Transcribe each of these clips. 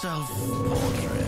self-portrait.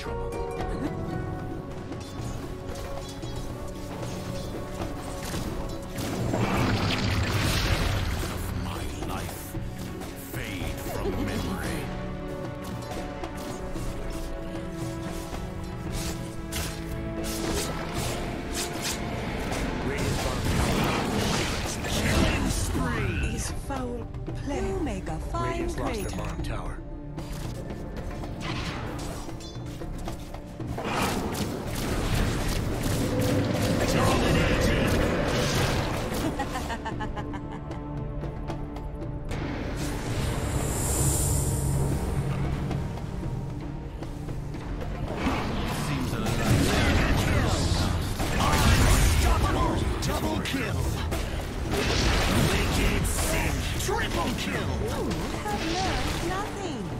Trouble. Triple kill! You have learned nothing.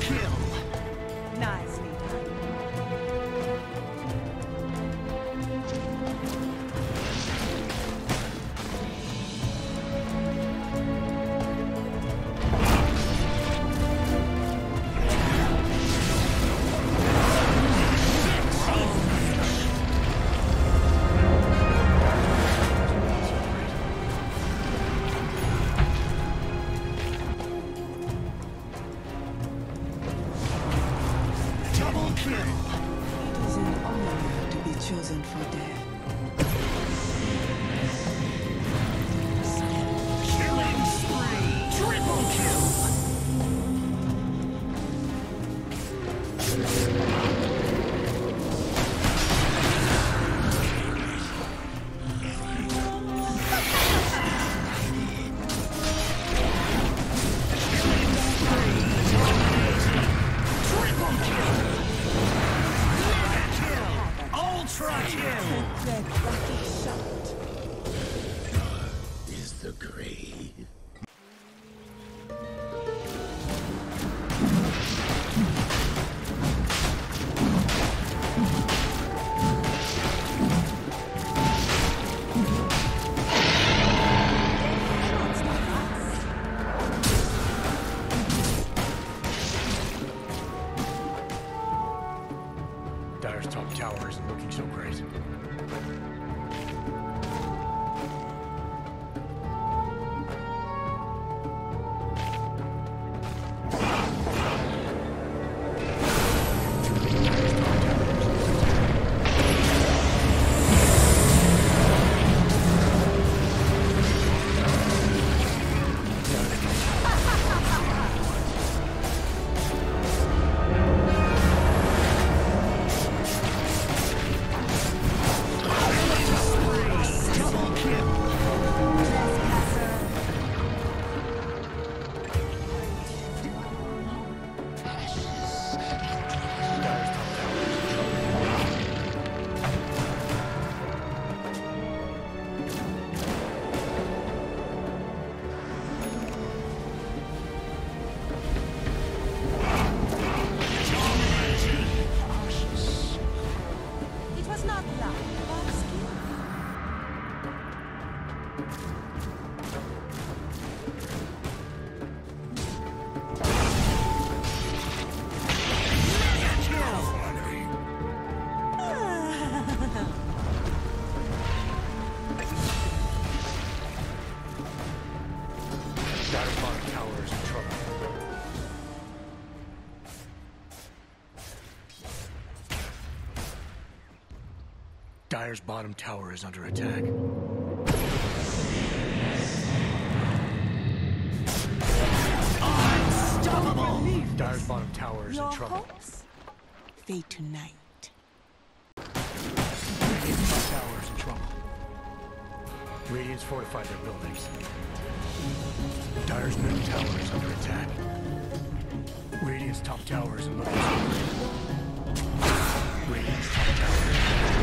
Kill! Dire's bottom tower is in trouble. Dire's bottom tower is under attack. Unstoppable! Dire's bottom tower is in Your trouble. hopes? Fate tonight. Radiant's fortified their buildings. Dire's middle tower is under attack. Radiant's top tower is in Radiant's top tower.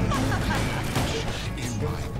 In my